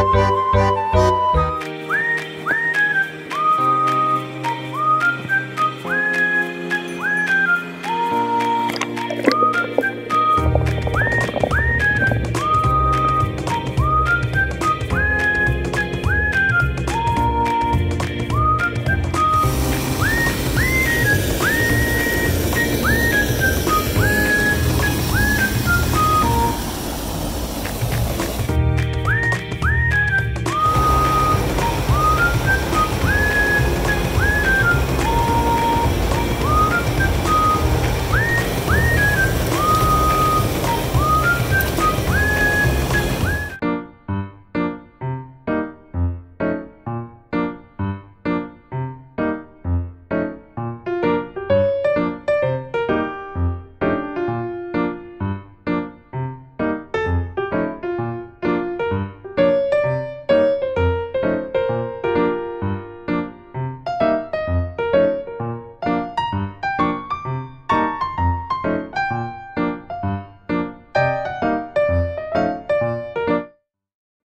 Música